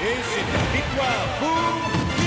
Et c'est une victoire pour